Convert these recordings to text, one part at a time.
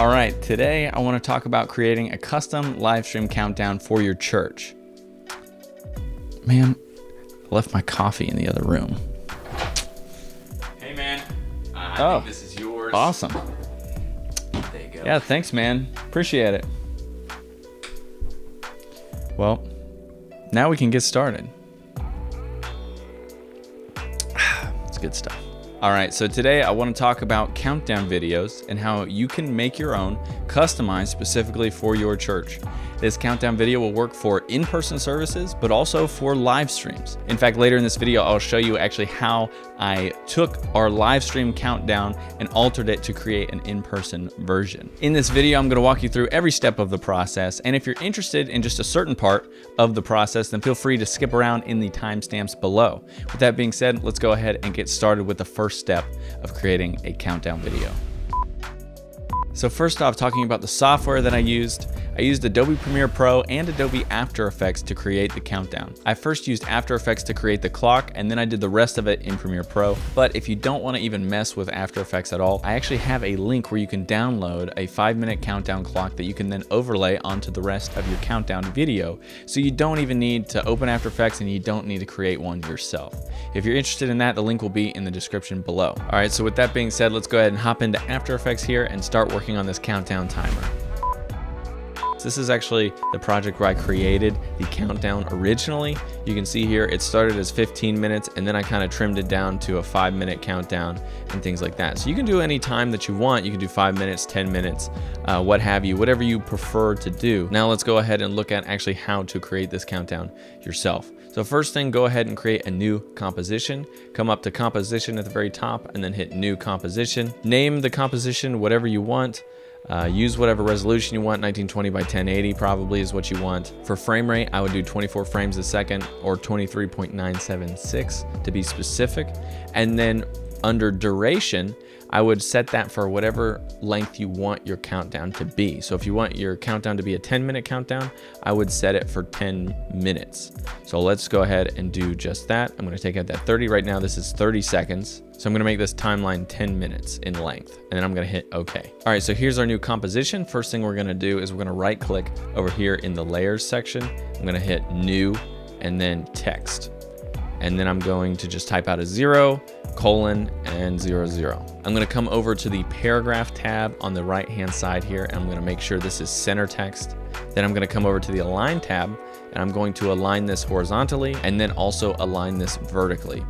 All right, today I want to talk about creating a custom live stream countdown for your church. Man, I left my coffee in the other room. Hey man, uh, I Oh. think this is yours. Awesome. There you go. Yeah, thanks, man. Appreciate it. Well, now we can get started. It's good stuff. All right, so today I want to talk about countdown videos and how you can make your own customized specifically for your church. This countdown video will work for in person services, but also for live streams. In fact, later in this video, I'll show you actually how I took our live stream countdown and altered it to create an in person version. In this video, I'm going to walk you through every step of the process. And if you're interested in just a certain part of the process, then feel free to skip around in the timestamps below. With that being said, let's go ahead and get started with the first step of creating a countdown video. So first off, talking about the software that I used, I used Adobe Premiere Pro and Adobe After Effects to create the countdown. I first used After Effects to create the clock, and then I did the rest of it in Premiere Pro. But if you don't want to even mess with After Effects at all, I actually have a link where you can download a five minute countdown clock that you can then overlay onto the rest of your countdown video. So you don't even need to open After Effects and you don't need to create one yourself. If you're interested in that, the link will be in the description below. All right, so with that being said, let's go ahead and hop into After Effects here and start working on this countdown timer. So this is actually the project where I created the countdown originally. You can see here it started as 15 minutes and then I kind of trimmed it down to a five minute countdown and things like that. So you can do any time that you want. You can do five minutes, 10 minutes, uh, what have you, whatever you prefer to do. Now let's go ahead and look at actually how to create this countdown yourself. So first thing, go ahead and create a new composition. Come up to composition at the very top and then hit new composition. Name the composition whatever you want. Uh, use whatever resolution you want, 1920 by 1080 probably is what you want. For frame rate, I would do 24 frames a second or 23.976 to be specific. And then under duration, I would set that for whatever length you want your countdown to be. So if you want your countdown to be a 10 minute countdown, I would set it for 10 minutes. So let's go ahead and do just that. I'm gonna take out that 30 right now. This is 30 seconds. So I'm gonna make this timeline 10 minutes in length and then I'm gonna hit okay. All right, so here's our new composition. First thing we're gonna do is we're gonna right click over here in the layers section. I'm gonna hit new and then text. And then I'm going to just type out a zero, colon, and zero, zero. I'm gonna come over to the paragraph tab on the right-hand side here, and I'm gonna make sure this is center text. Then I'm gonna come over to the align tab, and I'm going to align this horizontally, and then also align this vertically.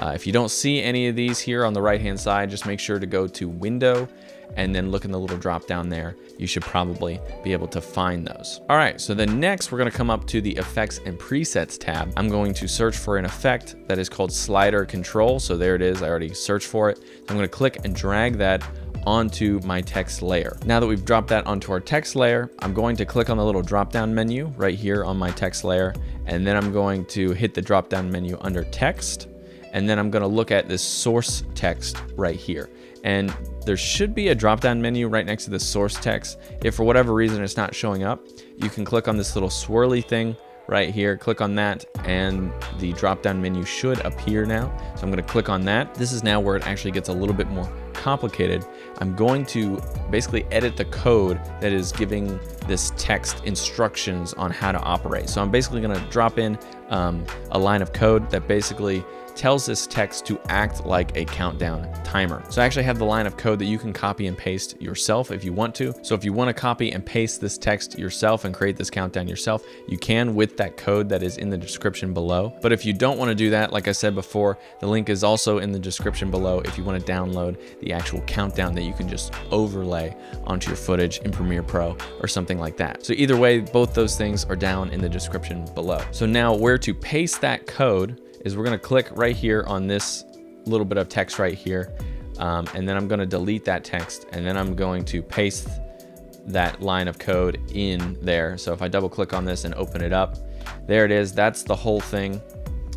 Uh, if you don't see any of these here on the right-hand side, just make sure to go to window, and then look in the little drop down there. You should probably be able to find those. All right, so then next we're gonna come up to the effects and presets tab. I'm going to search for an effect that is called slider control. So there it is, I already searched for it. I'm gonna click and drag that onto my text layer. Now that we've dropped that onto our text layer, I'm going to click on the little drop down menu right here on my text layer. And then I'm going to hit the drop down menu under text. And then I'm gonna look at this source text right here. And there should be a drop down menu right next to the source text. If for whatever reason it's not showing up, you can click on this little swirly thing right here, click on that, and the drop down menu should appear now. So I'm gonna click on that. This is now where it actually gets a little bit more complicated. I'm going to basically edit the code that is giving this text instructions on how to operate. So I'm basically gonna drop in um, a line of code that basically tells this text to act like a countdown timer. So I actually have the line of code that you can copy and paste yourself if you want to. So if you want to copy and paste this text yourself and create this countdown yourself, you can with that code that is in the description below. But if you don't want to do that, like I said before, the link is also in the description below if you want to download the actual countdown that you can just overlay onto your footage in Premiere Pro or something like that. So either way, both those things are down in the description below. So now where to paste that code is we're gonna click right here on this little bit of text right here. Um, and then I'm gonna delete that text and then I'm going to paste that line of code in there. So if I double click on this and open it up, there it is. That's the whole thing.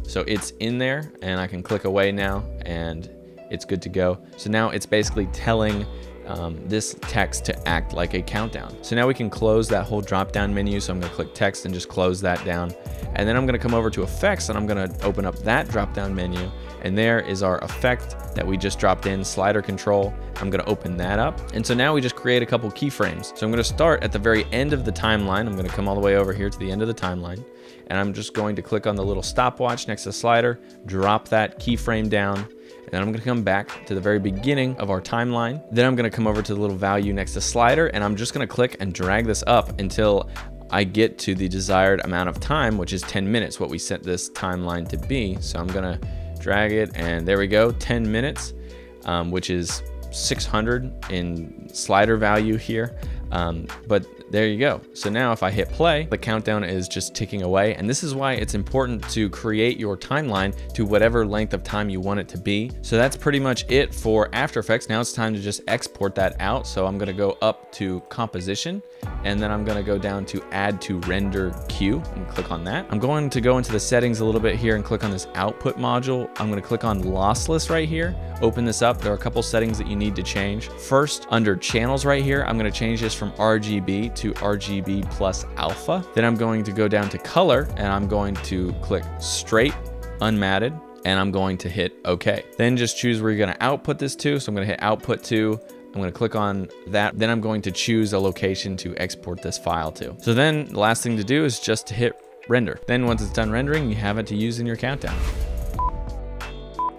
So it's in there and I can click away now and it's good to go. So now it's basically telling um, this text to act like a countdown. So now we can close that whole drop down menu. So I'm gonna click text and just close that down. And then I'm gonna come over to effects and I'm gonna open up that drop down menu. And there is our effect that we just dropped in, slider control. I'm gonna open that up. And so now we just create a couple keyframes. So I'm gonna start at the very end of the timeline. I'm gonna come all the way over here to the end of the timeline. And I'm just going to click on the little stopwatch next to the slider, drop that keyframe down, and then I'm gonna come back to the very beginning of our timeline. Then I'm gonna come over to the little value next to slider, and I'm just gonna click and drag this up until I get to the desired amount of time, which is 10 minutes, what we set this timeline to be. So I'm gonna drag it, and there we go, 10 minutes, um, which is 600 in slider value here. Um, but there you go. So now if I hit play, the countdown is just ticking away. And this is why it's important to create your timeline to whatever length of time you want it to be. So that's pretty much it for After Effects. Now it's time to just export that out. So I'm gonna go up to composition and then I'm gonna go down to add to render queue and click on that. I'm going to go into the settings a little bit here and click on this output module. I'm gonna click on lossless right here, open this up. There are a couple settings that you need to change. First, under channels right here, I'm gonna change this from RGB to RGB plus alpha. Then I'm going to go down to color and I'm going to click straight, unmatted, and I'm going to hit OK. Then just choose where you're gonna output this to. So I'm gonna hit output to, I'm gonna click on that. Then I'm going to choose a location to export this file to. So then the last thing to do is just to hit render. Then once it's done rendering, you have it to use in your countdown.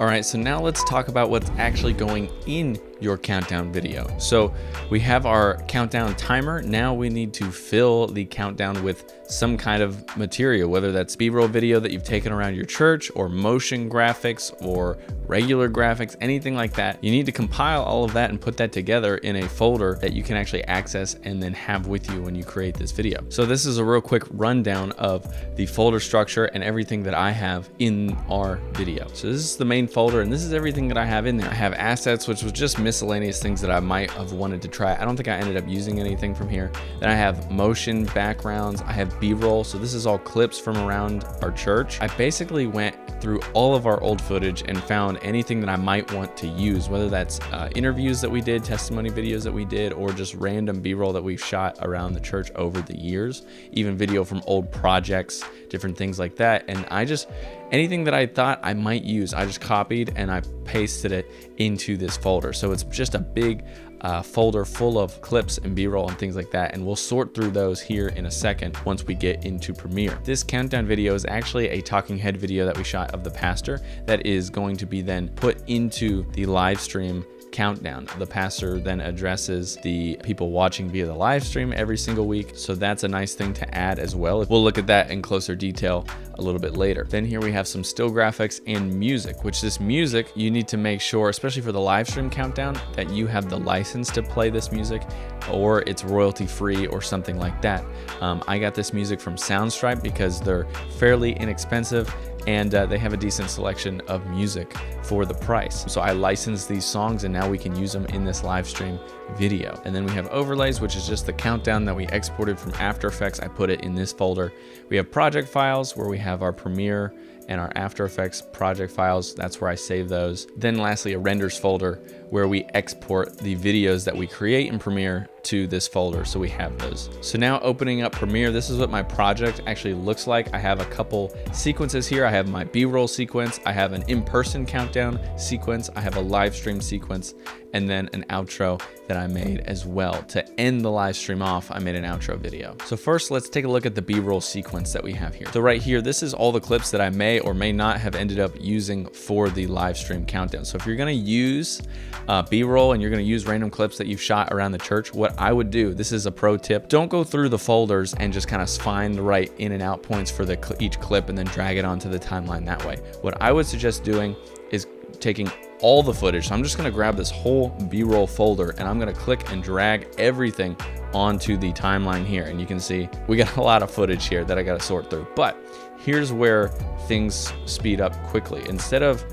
All right, so now let's talk about what's actually going in your countdown video. So we have our countdown timer. Now we need to fill the countdown with some kind of material, whether that's B-roll video that you've taken around your church or motion graphics or regular graphics, anything like that. You need to compile all of that and put that together in a folder that you can actually access and then have with you when you create this video. So this is a real quick rundown of the folder structure and everything that I have in our video. So this is the main folder and this is everything that I have in there. I have assets, which was just miscellaneous things that I might have wanted to try. I don't think I ended up using anything from here. Then I have motion backgrounds. I have B-roll. So this is all clips from around our church. I basically went through all of our old footage and found anything that I might want to use, whether that's uh, interviews that we did, testimony videos that we did, or just random B-roll that we've shot around the church over the years, even video from old projects, different things like that. And I just, anything that I thought I might use, I just copied and I pasted it into this folder. So it's just a big uh, folder full of clips and b-roll and things like that and we'll sort through those here in a second once we get into Premiere. This countdown video is actually a talking head video that we shot of the pastor that is going to be then put into the live stream countdown. The pastor then addresses the people watching via the live stream every single week. So that's a nice thing to add as well. We'll look at that in closer detail a little bit later. Then here we have some still graphics and music, which this music, you need to make sure, especially for the live stream countdown, that you have the license to play this music or it's royalty free or something like that. Um, I got this music from Soundstripe because they're fairly inexpensive and uh, they have a decent selection of music for the price. So I licensed these songs and now we can use them in this live stream video. And then we have overlays, which is just the countdown that we exported from After Effects. I put it in this folder. We have project files where we have our Premiere and our After Effects project files. That's where I save those. Then lastly, a renders folder where we export the videos that we create in Premiere to this folder. So we have those. So now opening up Premiere, this is what my project actually looks like. I have a couple sequences here. I have my B-roll sequence. I have an in-person countdown sequence. I have a live stream sequence and then an outro that I made as well. To end the live stream off, I made an outro video. So first, let's take a look at the B-roll sequence that we have here. So right here, this is all the clips that I may or may not have ended up using for the live stream countdown. So if you're gonna use uh, B-roll and you're gonna use random clips that you've shot around the church, what I would do, this is a pro tip, don't go through the folders and just kind of find the right in and out points for the each clip and then drag it onto the timeline that way. What I would suggest doing is taking all the footage. So I'm just gonna grab this whole B-roll folder and I'm gonna click and drag everything onto the timeline here. And you can see we got a lot of footage here that I gotta sort through. But here's where things speed up quickly. Instead of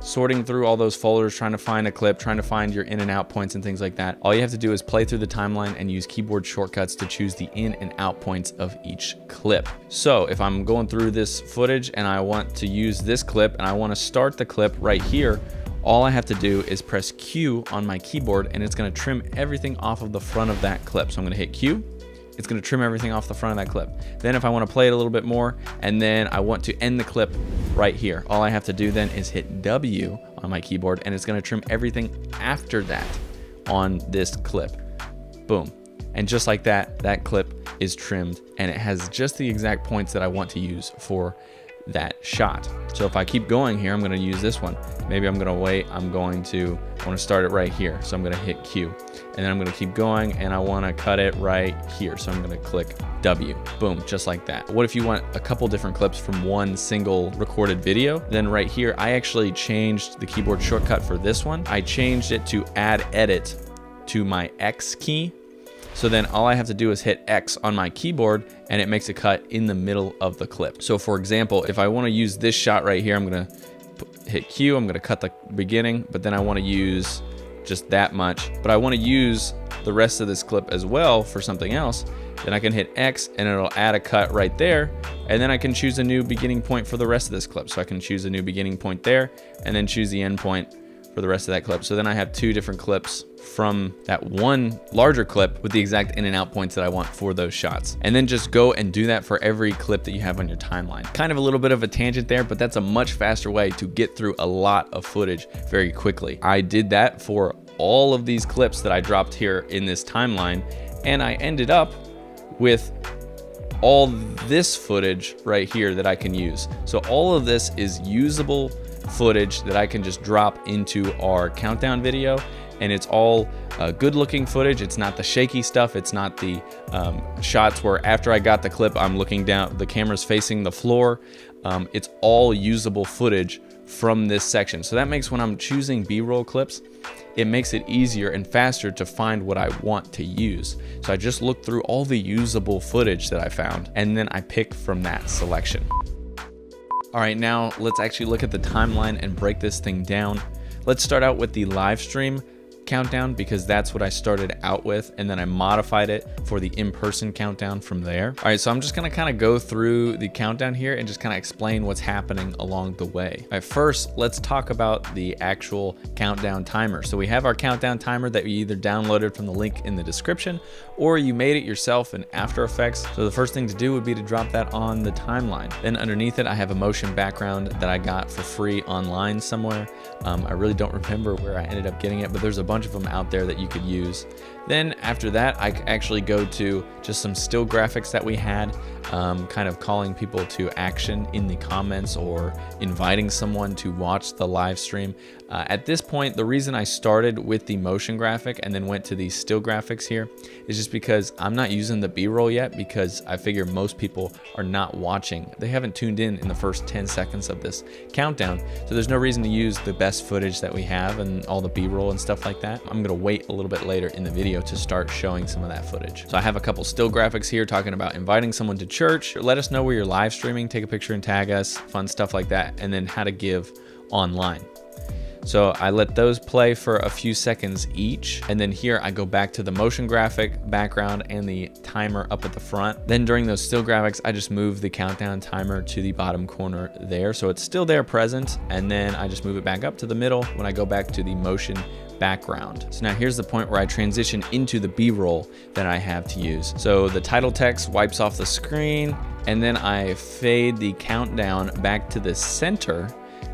sorting through all those folders, trying to find a clip, trying to find your in and out points and things like that. All you have to do is play through the timeline and use keyboard shortcuts to choose the in and out points of each clip. So if I'm going through this footage and I want to use this clip and I want to start the clip right here, all I have to do is press Q on my keyboard and it's gonna trim everything off of the front of that clip. So I'm gonna hit Q, it's gonna trim everything off the front of that clip. Then if I wanna play it a little bit more, and then I want to end the clip right here, all I have to do then is hit W on my keyboard and it's gonna trim everything after that on this clip. Boom. And just like that, that clip is trimmed and it has just the exact points that I want to use for that shot. So if I keep going here, I'm gonna use this one. Maybe I'm gonna wait, I'm going to, I wanna start it right here. So I'm gonna hit Q and then I'm gonna keep going and I wanna cut it right here. So I'm gonna click W, boom, just like that. What if you want a couple different clips from one single recorded video? Then right here, I actually changed the keyboard shortcut for this one. I changed it to add edit to my X key so then all I have to do is hit X on my keyboard and it makes a cut in the middle of the clip. So for example, if I wanna use this shot right here, I'm gonna hit Q, I'm gonna cut the beginning, but then I wanna use just that much, but I wanna use the rest of this clip as well for something else, then I can hit X and it'll add a cut right there. And then I can choose a new beginning point for the rest of this clip. So I can choose a new beginning point there and then choose the end point for the rest of that clip. So then I have two different clips from that one larger clip with the exact in and out points that I want for those shots. And then just go and do that for every clip that you have on your timeline. Kind of a little bit of a tangent there, but that's a much faster way to get through a lot of footage very quickly. I did that for all of these clips that I dropped here in this timeline, and I ended up with all this footage right here that I can use. So all of this is usable footage that I can just drop into our countdown video and it's all uh, good looking footage. It's not the shaky stuff. It's not the um, shots where after I got the clip, I'm looking down, the camera's facing the floor. Um, it's all usable footage from this section. So that makes when I'm choosing B-roll clips, it makes it easier and faster to find what I want to use. So I just look through all the usable footage that I found and then I pick from that selection. All right, now let's actually look at the timeline and break this thing down. Let's start out with the live stream countdown because that's what I started out with and then I modified it for the in-person countdown from there. All right, so I'm just gonna kind of go through the countdown here and just kind of explain what's happening along the way. All right, first, let's talk about the actual countdown timer. So we have our countdown timer that we either downloaded from the link in the description or you made it yourself in After Effects. So the first thing to do would be to drop that on the timeline. Then underneath it, I have a motion background that I got for free online somewhere. Um, I really don't remember where I ended up getting it, but there's a bunch of them out there that you could use. Then after that, I actually go to just some still graphics that we had, um, kind of calling people to action in the comments or inviting someone to watch the live stream. Uh, at this point, the reason I started with the motion graphic and then went to the still graphics here is just because I'm not using the B-roll yet because I figure most people are not watching. They haven't tuned in in the first 10 seconds of this countdown. So there's no reason to use the best footage that we have and all the B-roll and stuff like that. I'm gonna wait a little bit later in the video to start showing some of that footage. So I have a couple still graphics here talking about inviting someone to church. Let us know where you're live streaming, take a picture and tag us, fun stuff like that, and then how to give online. So I let those play for a few seconds each. And then here I go back to the motion graphic background and the timer up at the front. Then during those still graphics, I just move the countdown timer to the bottom corner there. So it's still there present. And then I just move it back up to the middle when I go back to the motion background. So now here's the point where I transition into the B-roll that I have to use. So the title text wipes off the screen and then I fade the countdown back to the center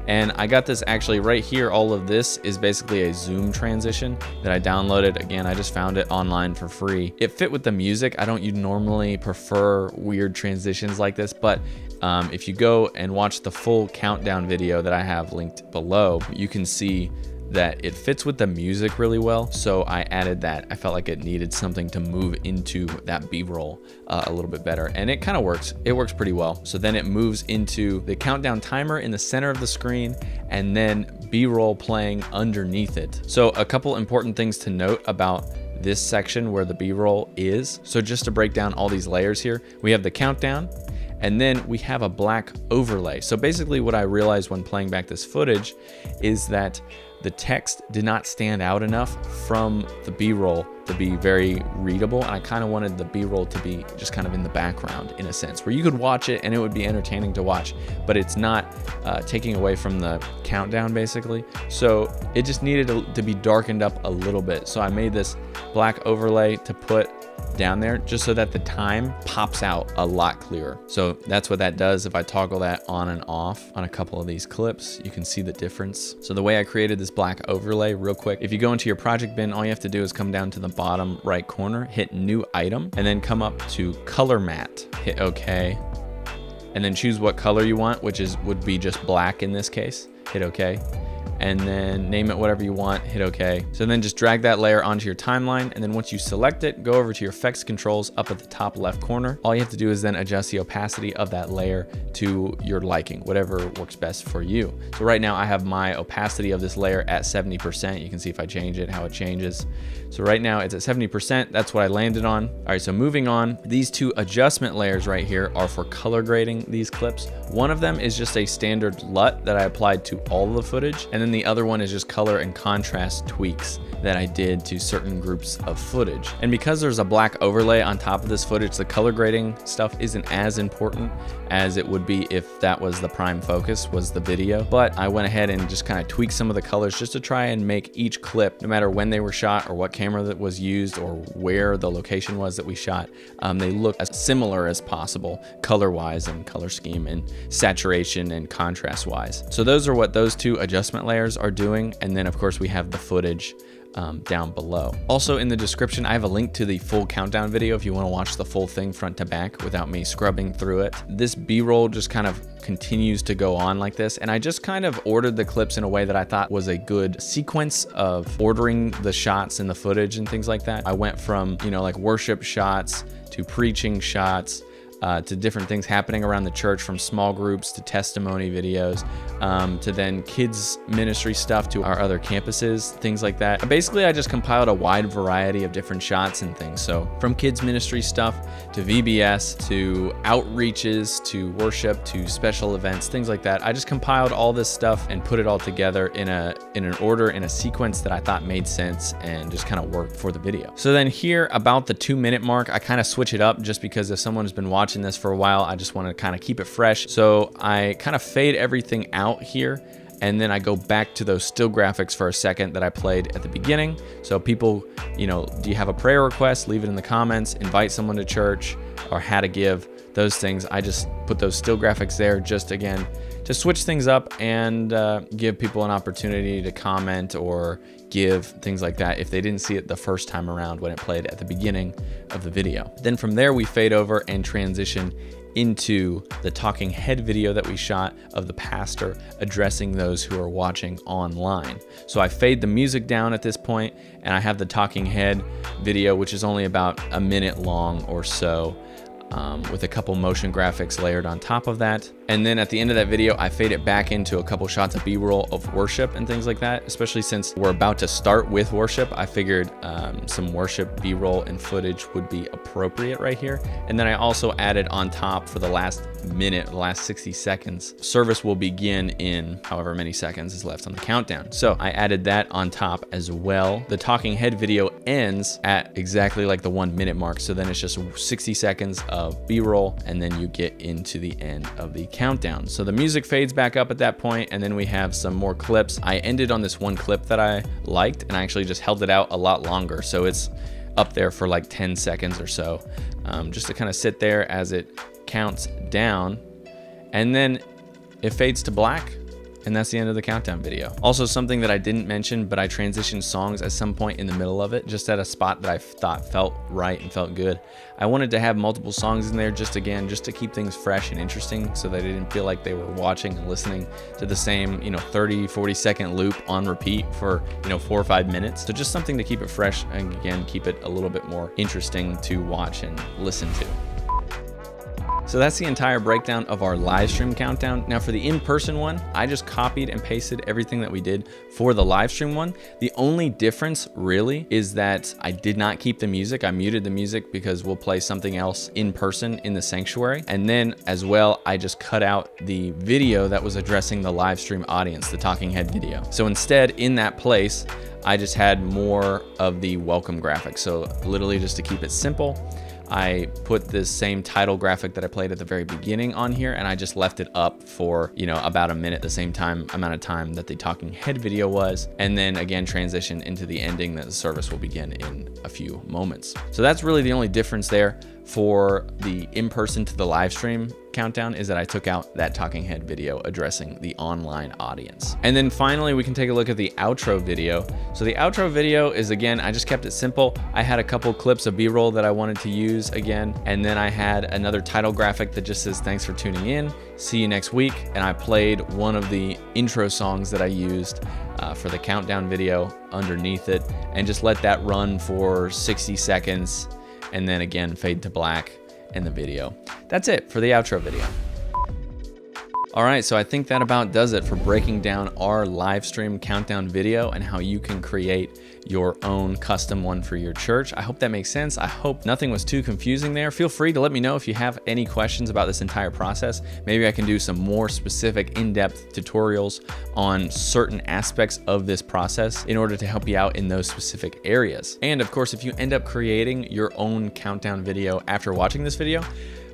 and I got this actually right here. All of this is basically a Zoom transition that I downloaded. Again, I just found it online for free. It fit with the music. I don't you normally prefer weird transitions like this, but um, if you go and watch the full countdown video that I have linked below, you can see that it fits with the music really well. So I added that. I felt like it needed something to move into that B-roll uh, a little bit better. And it kind of works. It works pretty well. So then it moves into the countdown timer in the center of the screen and then B-roll playing underneath it. So a couple important things to note about this section where the B-roll is. So just to break down all these layers here, we have the countdown, and then we have a black overlay. So basically what I realized when playing back this footage is that the text did not stand out enough from the b-roll to be very readable. And i kind of wanted the b-roll to be just kind of in the background in a sense where you could watch it and it would be entertaining to watch but it's not uh, taking away from the countdown basically. So it just needed to, to be darkened up a little bit. So i made this black overlay to put down there just so that the time pops out a lot clearer. So that's what that does. If I toggle that on and off on a couple of these clips, you can see the difference. So the way I created this black overlay real quick, if you go into your project bin, all you have to do is come down to the bottom right corner, hit new item, and then come up to color matte, hit okay, and then choose what color you want, which is would be just black in this case. Hit okay and then name it whatever you want, hit okay. So then just drag that layer onto your timeline. And then once you select it, go over to your effects controls up at the top left corner. All you have to do is then adjust the opacity of that layer to your liking, whatever works best for you. So right now I have my opacity of this layer at 70%. You can see if I change it, how it changes. So right now it's at 70%. That's what I landed on. All right, so moving on, these two adjustment layers right here are for color grading these clips. One of them is just a standard LUT that I applied to all the footage. And then the other one is just color and contrast tweaks that I did to certain groups of footage. And because there's a black overlay on top of this footage, the color grading stuff isn't as important as it would be if that was the prime focus was the video. But I went ahead and just kind of tweaked some of the colors just to try and make each clip, no matter when they were shot or what camera that was used or where the location was that we shot, um, they look as similar as possible color-wise and color scheme and saturation and contrast-wise. So those are what those two adjustment layers are doing. And then of course we have the footage um, down below. Also in the description, I have a link to the full countdown video if you want to watch the full thing front to back without me scrubbing through it. This B-roll just kind of continues to go on like this. And I just kind of ordered the clips in a way that I thought was a good sequence of ordering the shots and the footage and things like that. I went from, you know, like worship shots to preaching shots uh, to different things happening around the church from small groups to testimony videos um, to then kids ministry stuff to our other campuses, things like that. Basically, I just compiled a wide variety of different shots and things. So from kids ministry stuff to VBS to outreaches to worship to special events, things like that. I just compiled all this stuff and put it all together in a in an order in a sequence that I thought made sense and just kind of worked for the video. So then here about the two minute mark, I kind of switch it up just because if someone has been watching watching this for a while, I just want to kind of keep it fresh. So I kind of fade everything out here and then I go back to those still graphics for a second that I played at the beginning. So people, you know, do you have a prayer request? Leave it in the comments, invite someone to church or how to give those things. I just put those still graphics there just again to switch things up and uh, give people an opportunity to comment or give things like that if they didn't see it the first time around when it played at the beginning of the video. Then from there, we fade over and transition into the talking head video that we shot of the pastor addressing those who are watching online. So I fade the music down at this point and I have the talking head video, which is only about a minute long or so um, with a couple motion graphics layered on top of that. And then at the end of that video, I fade it back into a couple shots of B-roll of worship and things like that, especially since we're about to start with worship. I figured um, some worship B-roll and footage would be appropriate right here. And then I also added on top for the last minute, the last 60 seconds, service will begin in however many seconds is left on the countdown. So I added that on top as well. The talking head video ends at exactly like the one minute mark. So then it's just 60 seconds of B-roll and then you get into the end of the countdown. So the music fades back up at that point and then we have some more clips. I ended on this one clip that I liked and I actually just held it out a lot longer. So it's up there for like 10 seconds or so, um, just to kind of sit there as it counts down. And then it fades to black and that's the end of the countdown video. Also something that I didn't mention, but I transitioned songs at some point in the middle of it, just at a spot that I thought felt right and felt good. I wanted to have multiple songs in there just again, just to keep things fresh and interesting so I didn't feel like they were watching and listening to the same, you know, 30, 40 second loop on repeat for, you know, four or five minutes. So just something to keep it fresh and again, keep it a little bit more interesting to watch and listen to. So that's the entire breakdown of our live stream countdown. Now for the in-person one, I just copied and pasted everything that we did for the live stream one. The only difference really is that I did not keep the music. I muted the music because we'll play something else in person in the sanctuary. And then as well, I just cut out the video that was addressing the live stream audience, the talking head video. So instead in that place, I just had more of the welcome graphic. So literally just to keep it simple, I put this same title graphic that I played at the very beginning on here and I just left it up for, you know, about a minute, the same time amount of time that the talking head video was. And then again, transition into the ending that the service will begin in a few moments. So that's really the only difference there for the in-person to the live stream countdown is that I took out that talking head video addressing the online audience. And then finally, we can take a look at the outro video. So the outro video is again, I just kept it simple. I had a couple clips of B-roll that I wanted to use again. And then I had another title graphic that just says, thanks for tuning in. See you next week. And I played one of the intro songs that I used uh, for the countdown video underneath it and just let that run for 60 seconds and then again fade to black in the video. That's it for the outro video. All right, so I think that about does it for breaking down our live stream countdown video and how you can create your own custom one for your church. I hope that makes sense. I hope nothing was too confusing there. Feel free to let me know if you have any questions about this entire process. Maybe I can do some more specific in-depth tutorials on certain aspects of this process in order to help you out in those specific areas. And of course, if you end up creating your own countdown video after watching this video,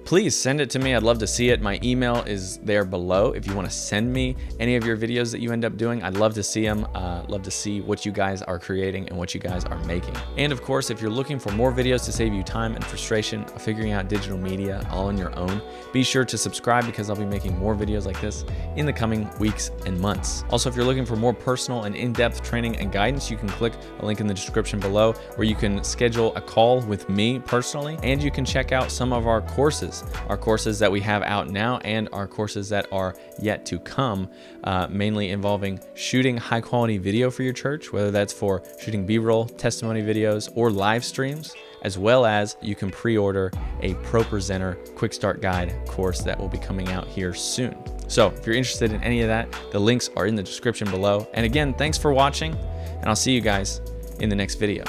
please send it to me. I'd love to see it. My email is there below. If you want to send me any of your videos that you end up doing, I'd love to see them. Uh, love to see what you guys are creating and what you guys are making. And of course, if you're looking for more videos to save you time and frustration of figuring out digital media all on your own, be sure to subscribe because I'll be making more videos like this in the coming weeks and months. Also, if you're looking for more personal and in-depth training and guidance, you can click a link in the description below where you can schedule a call with me personally, and you can check out some of our courses our courses that we have out now and our courses that are yet to come, uh, mainly involving shooting high quality video for your church, whether that's for shooting B roll, testimony videos, or live streams as well as you can pre-order a ProPresenter Quick Start Guide course that will be coming out here soon. So if you're interested in any of that, the links are in the description below. And again, thanks for watching, and I'll see you guys in the next video.